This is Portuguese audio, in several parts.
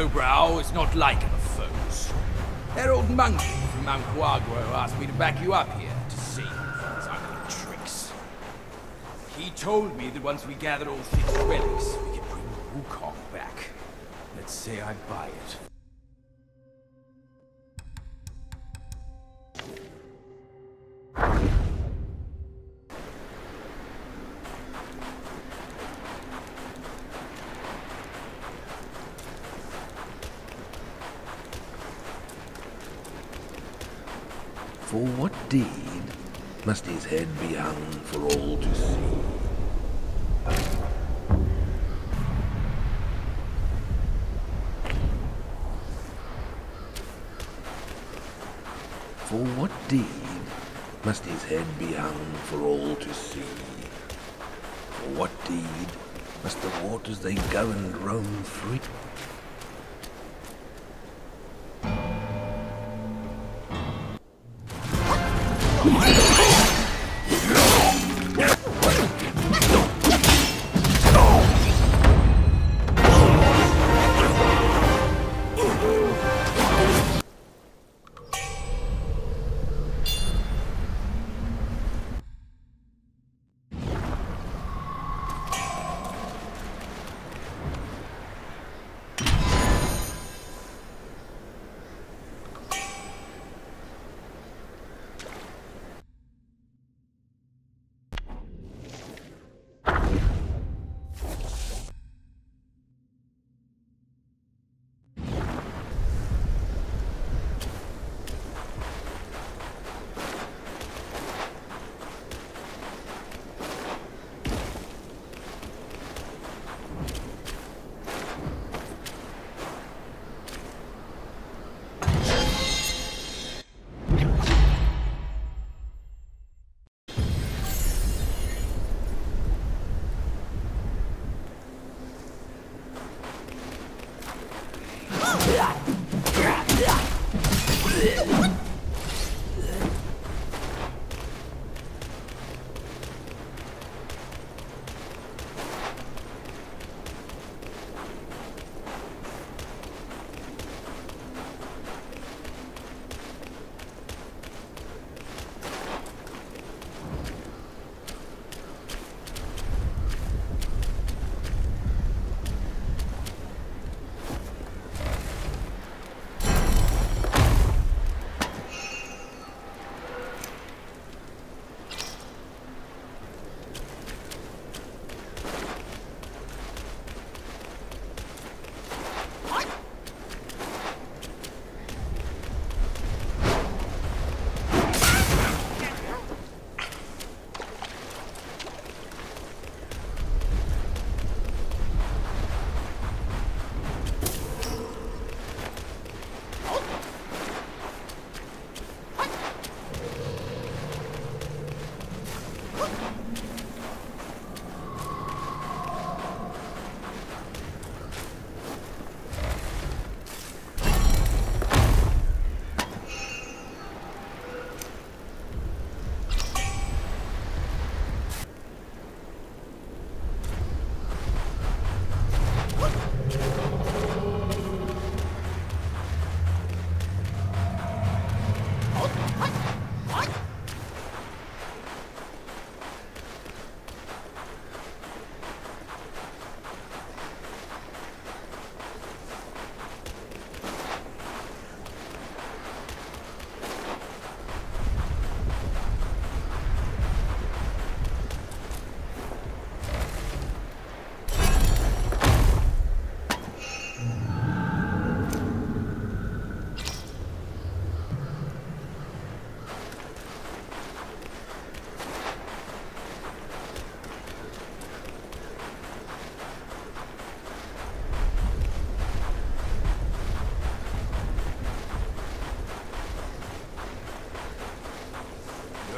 That yellow brow is not like our foes. Herald Monkey from Mount Guagro asked me to back you up here to from his ugly tricks. He told me that once we gathered all six relics, we could bring Wukong back. Let's say I buy it. For what deed must his head be hung for all to see? For what deed must his head be hung for all to see? For what deed must the waters they governed roam free? that!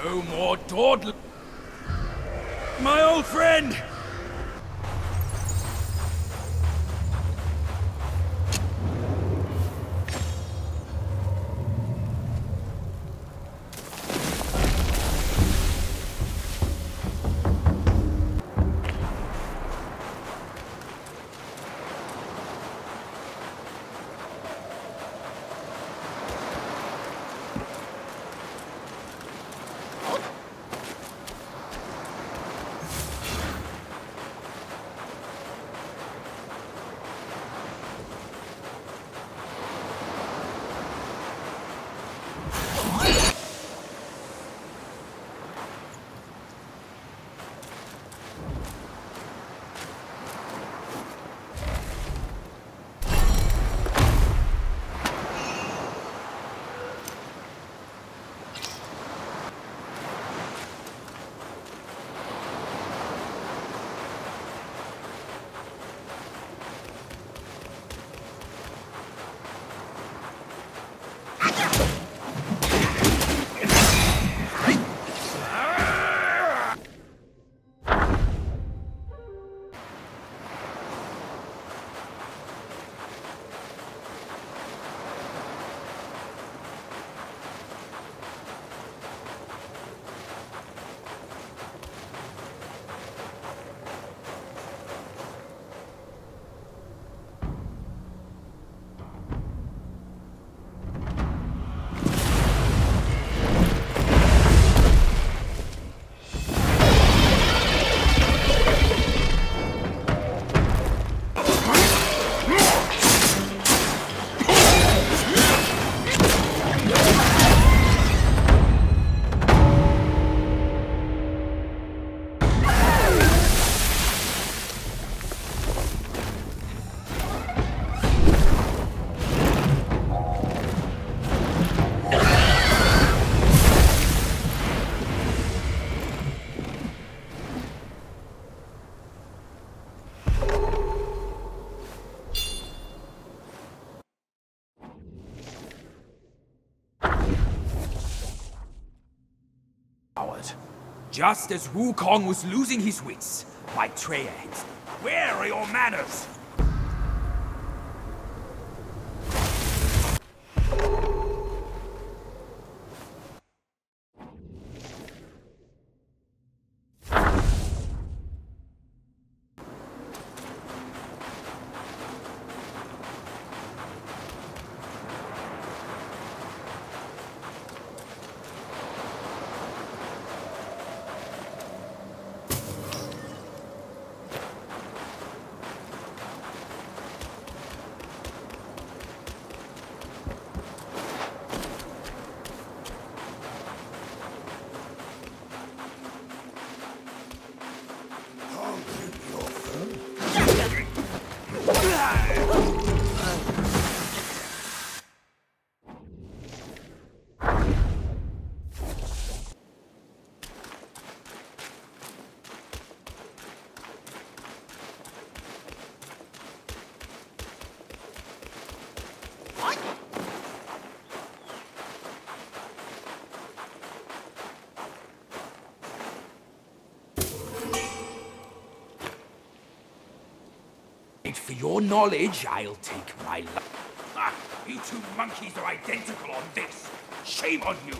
No more dawdling. My old friend! Just as Wukong was losing his wits, hits me. Where are your manners? Your knowledge, I'll take my life. Ah, you two monkeys are identical on this. Shame on you.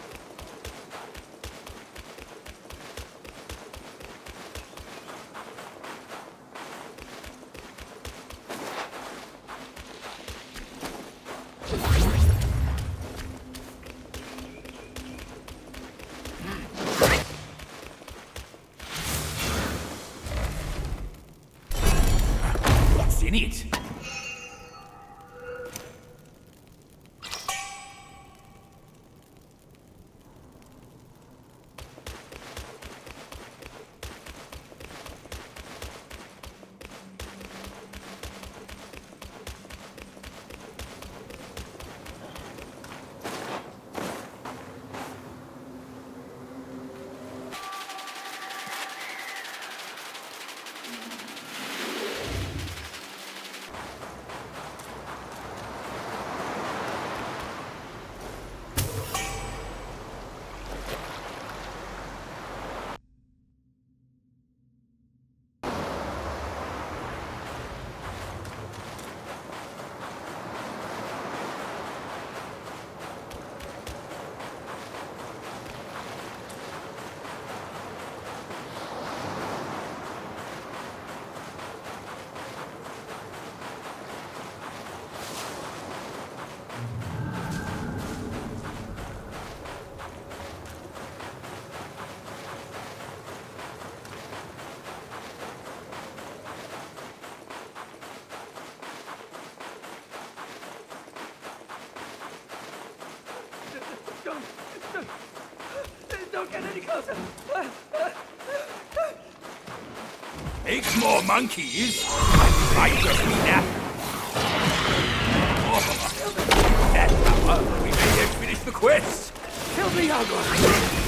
Eight more monkeys? I just need that. Oh, that power, we may yet finish the quest. Kill the Argon.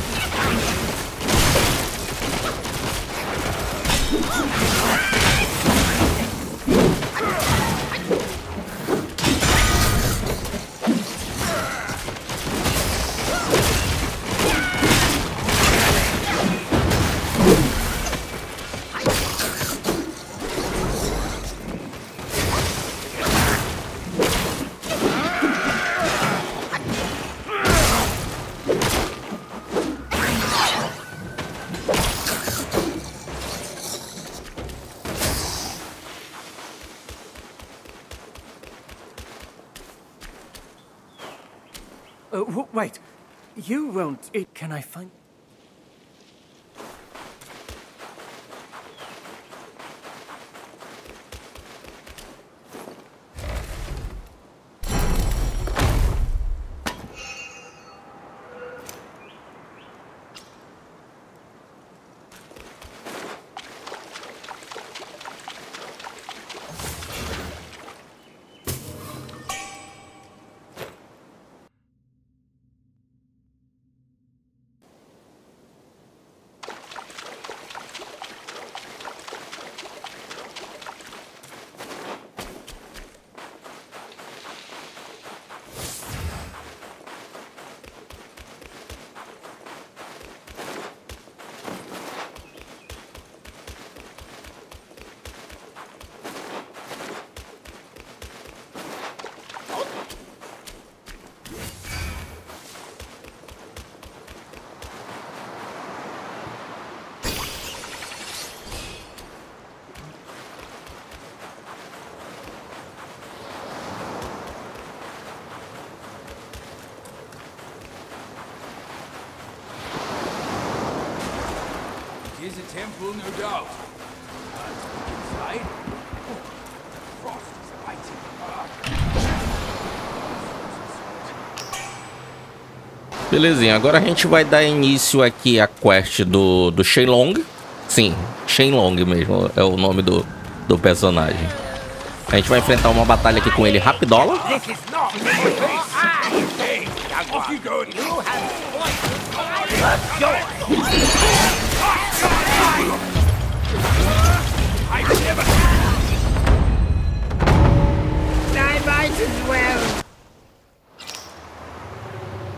Uh, wait. You won't... It, can I find... temple, no doubt. But inside, oh, frost is biting. Belezinha, agora a gente vai dar início aqui à quest do, do Shenlong. Sim, Shenlong mesmo é o nome do, do personagem. A gente vai enfrentar uma batalha aqui com ele rapidola. Off you go. You have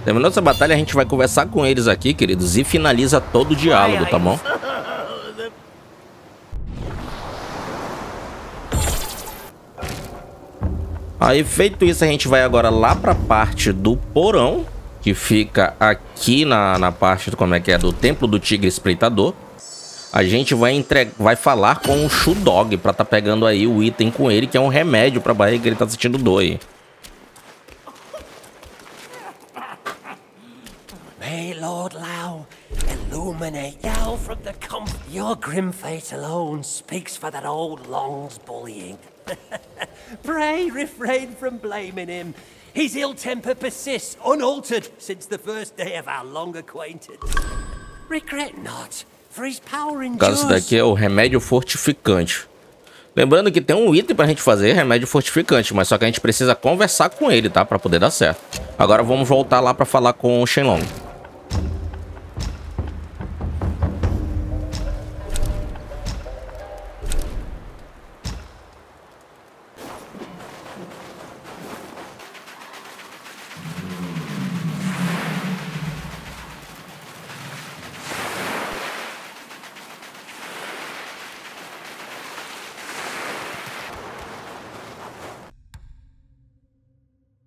Terminando essa batalha, a gente vai conversar com eles aqui, queridos, e finaliza todo o diálogo, tá bom? Aí, feito isso, a gente vai agora lá pra parte do porão, que fica aqui na, na parte do, como é que é, do Templo do Tigre Espreitador. A gente vai, entre... vai falar com o Shoe Dog pra tá pegando aí o item com ele, que é um remédio pra barriga que ele tá sentindo dor aí. May Lord Lao illuminate you from the comf. Your grim fate alone speaks for that old Long's bullying. Pray refrain from blaming him. His ill temper persists unaltered since the first day of our long acquaintance. Regret not, No caso, daqui é o remédio fortificante. Lembrando que tem um item pra gente fazer, remédio fortificante, mas só que a gente precisa conversar com ele, tá? Pra poder dar certo. Agora vamos voltar lá pra falar com o Shenlong.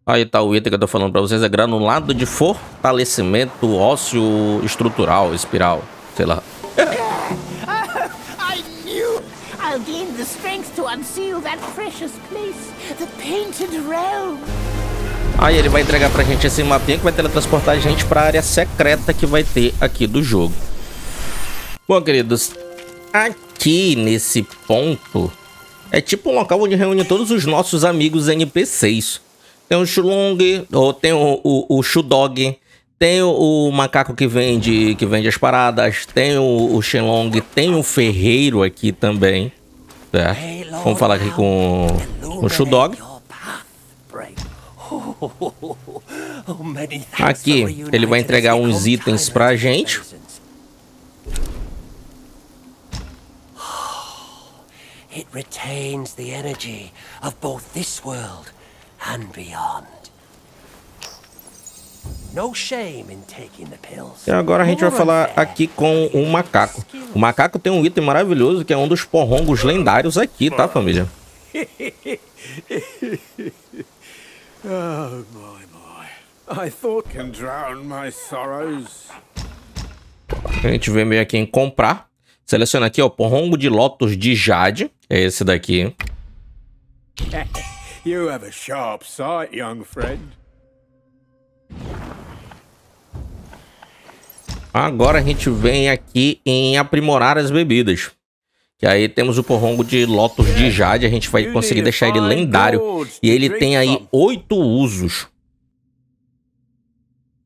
Aí tá o item que eu tô falando pra vocês, é granulado de fortalecimento ósseo estrutural, espiral, sei lá. I knew I'll gain the strength to unseal that precious place, the Painted Realm. Aí ele vai entregar pra gente esse mapinha que vai teletransportar a gente pra área secreta que vai ter aqui do jogo. Bom, queridos, aqui nesse ponto é tipo um local onde reúne todos os nossos amigos NPCs. Tem o Shulong, ou tem o, o, o Shudog, Tem o, o macaco que vende, que vende as paradas, tem o, o Shenlong, tem o ferreiro aqui também. Lord Vamos falar aqui Lao, com o Shudog. Aqui, ele vai entregar uns itens pra gente. It retains the energy of both this world and beyond. No shame in taking the pills. E agora a gente vai falar aqui com o macaco. O macaco tem um item maravilhoso que é um dos porrongos lendários aqui, tá, família? Oh, my, my. I thought... Can drown my sorrows. A gente vem meio aqui em comprar. Seleciona aqui, ó, porrongo de lótus de jade. É esse daqui. You have a sharp sight, young friend. Agora a gente vem aqui em aprimorar as bebidas. Que aí temos o porrongo de lótus de jade. A gente vai conseguir deixar ele lendário. E ele tem aí oito usos.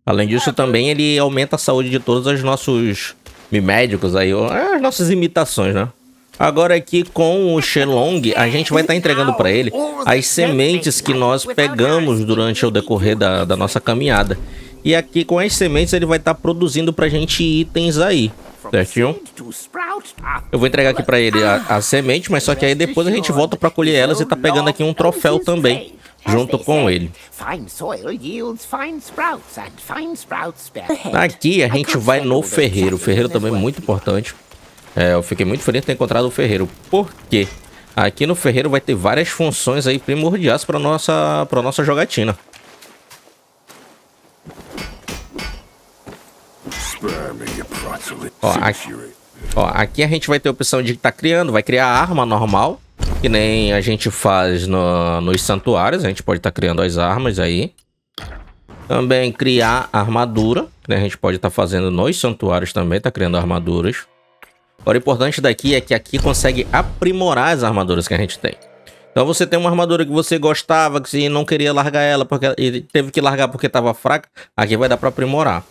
Além disso, também ele aumenta a saúde de todos os nossos médicos aí, as nossas imitações, né? Agora aqui com o Shenlong, a gente vai estar entregando para ele as sementes que nós pegamos durante o decorrer da, da nossa caminhada. E aqui com as sementes ele vai estar produzindo pra gente itens aí, certinho? Eu vou entregar aqui pra ele a, a semente, mas só que aí depois a gente volta pra colher elas e tá pegando aqui um troféu também, junto com ele. Aqui a gente vai no ferreiro. O ferreiro também é muito importante. É, eu fiquei muito feliz de ter encontrado o ferreiro. Por quê? Aqui no ferreiro vai ter várias funções aí primordiais para nossa para nossa jogatina. Ó, aqui, ó, aqui a gente vai ter a opção de estar criando, vai criar arma normal, que nem a gente faz no- nos santuários. A gente pode estar criando as armas aí. Também criar armadura, que a gente pode estar fazendo nos santuários também, tá criando armaduras. Agora, o importante daqui é que aqui consegue aprimorar as armaduras que a gente tem. Então você tem uma armadura que você gostava, que você não queria largar ela, porque e teve que largar porque estava fraca, aqui vai dar para aprimorar.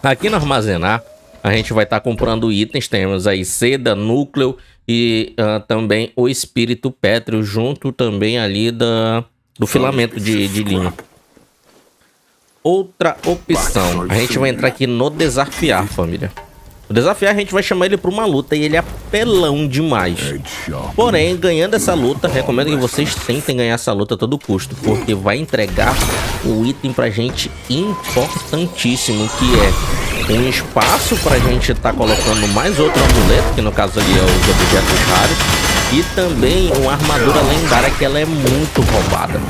Aqui no armazenar, a gente vai estar comprando itens, temos aí seda, núcleo e ah, também o espírito pétreo, junto também ali da, do filamento de, de linho. Outra opção, a gente vai entrar aqui no desafiar, família. O desafiar a gente vai chamar ele para uma luta e ele é apelão demais. Porém, ganhando essa luta, recomendo que vocês tentem ganhar essa luta a todo custo, porque vai entregar o item pra gente importantíssimo, que é um espaço pra gente estar colocando mais outro amuleto, que no caso ali é os objetos raros, e também uma armadura lendária que ela é muito roubada.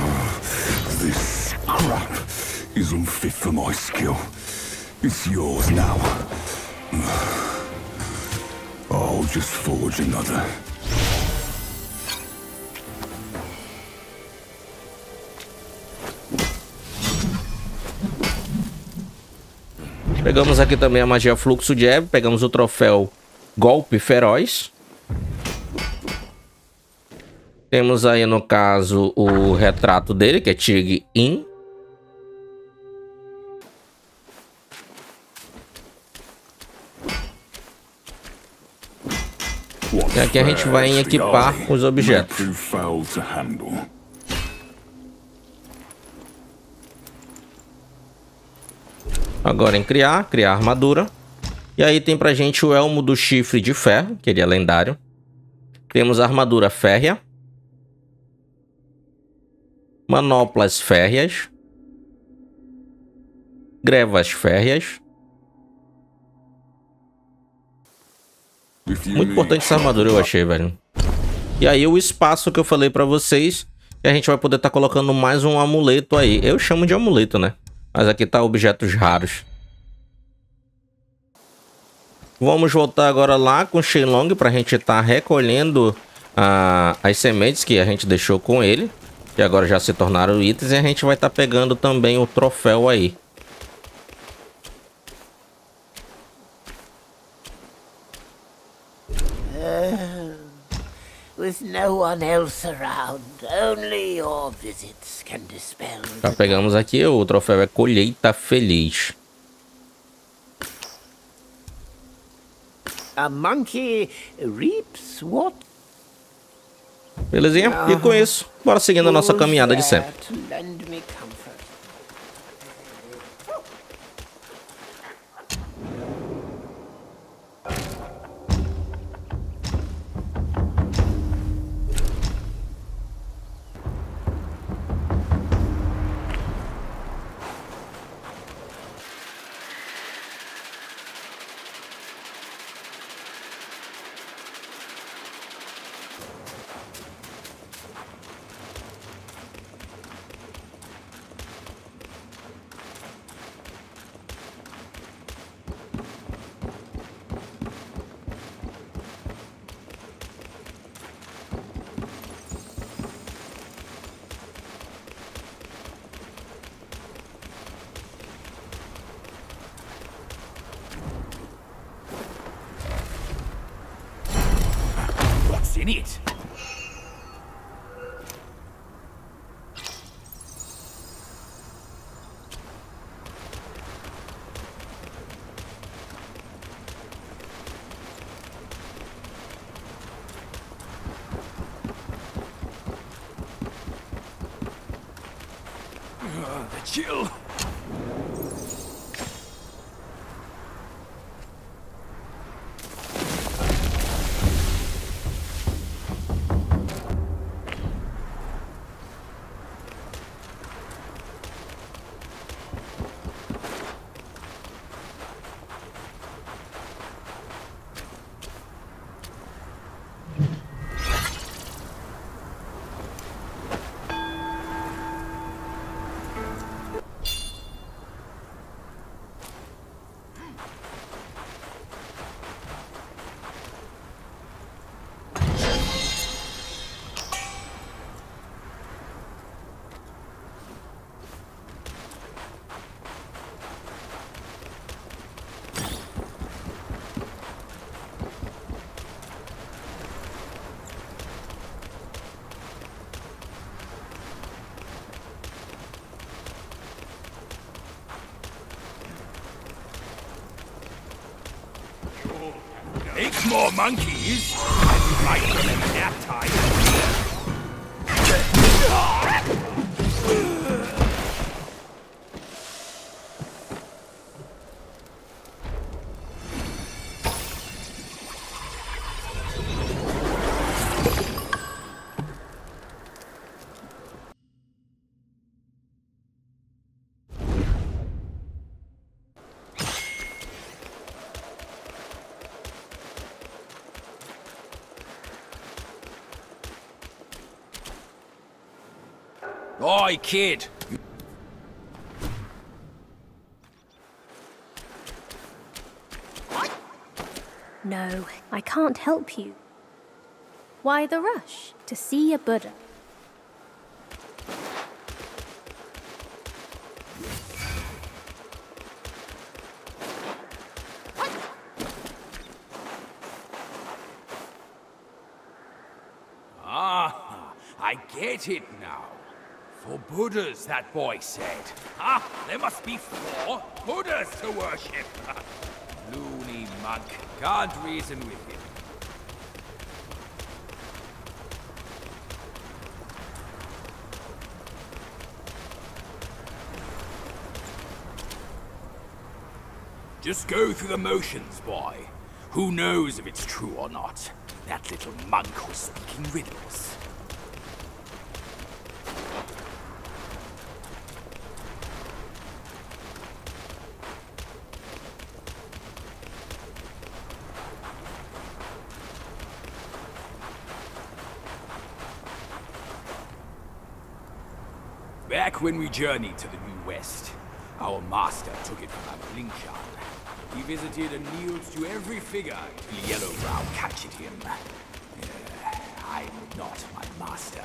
This crap is unfit for my skill. It's yours now. I'll just forge another. Pegamos aqui também a magia fluxo de Eve, pegamos o troféu Golpe Feroz. Temos aí no caso o retrato dele, que é Tig In. E aqui a gente vai em equipar os objetos. Agora em criar, criar armadura. E aí tem pra gente o elmo do chifre de ferro, que ele é lendário. Temos a armadura férrea. Manoplas férreas. Grevas férreas. Muito importante essa armadura, eu achei, velho. E aí o espaço que eu falei pra vocês, que a gente vai poder estar colocando mais um amuleto aí. Eu chamo de amuleto, né? Mas aqui tá objetos raros. Vamos voltar agora lá com o Shenlong pra gente estar recolhendo ah, as sementes que a gente deixou com ele. Que agora já se tornaram itens e a gente vai estar pegando também o troféu aí. Já pegamos aqui, o troféu é colheita feliz. A monkey reaps what? Belezinha? E com isso, bora seguindo a nossa caminhada de sempre. In it? Ah, chill. more monkeys, I'd like them. Oi, kid! No, I can't help you. Why the rush? To see a Buddha. Ah, I get it now. For Buddhas, that boy said. Ah, there must be four Buddhas to worship. Loony monk. Can't reason with him. Just go through the motions, boy. Who knows if it's true or not? That little monk was speaking riddles. Back when we journeyed to the New West, our master took it from Blinkjan. He visited and kneeled to every figure till Yellowbrow captured him. Uh, I'm not my master.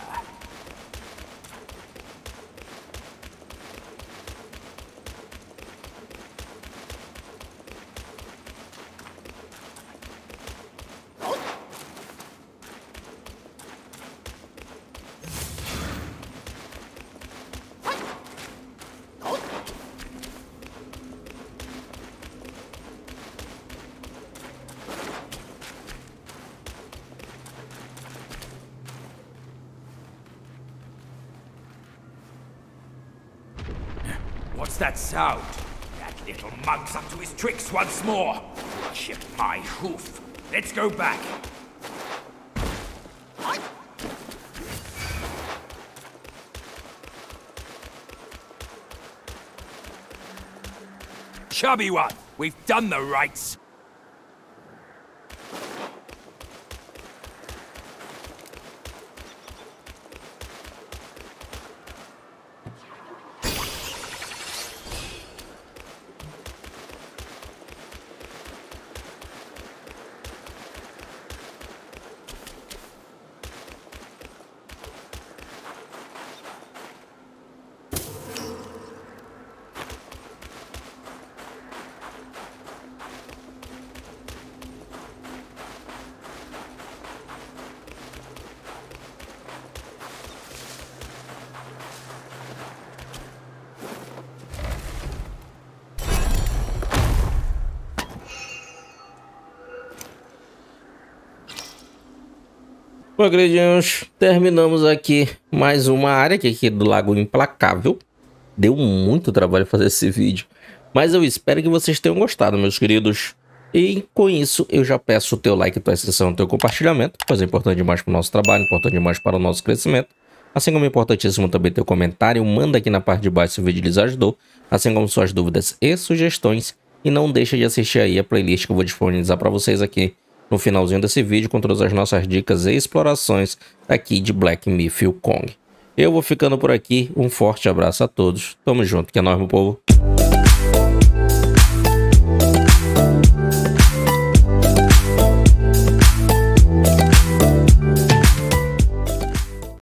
Tricks once more. Chip my hoof. Let's go back. Chubby one, we've done the rights. Bom, queridinhos, terminamos aqui mais uma área que aqui do Lago Implacável. Deu muito trabalho fazer esse vídeo, mas eu espero que vocês tenham gostado, meus queridos. E com isso, eu já peço o teu like, tua inscrição, teu compartilhamento, pois é importante demais para o nosso trabalho, importante demais para o nosso crescimento. Assim como é importantíssimo também teu comentário, manda aqui na parte de baixo se o vídeo lhes ajudou, assim como suas dúvidas e sugestões. E não deixa de assistir aí a playlist que eu vou disponibilizar para vocês aqui no finalzinho desse vídeo com todas as nossas dicas e explorações aqui de Black Myth Kong. Eu vou ficando por aqui, um forte abraço a todos, tamo junto, que é nóis, meu povo.